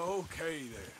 Okay there.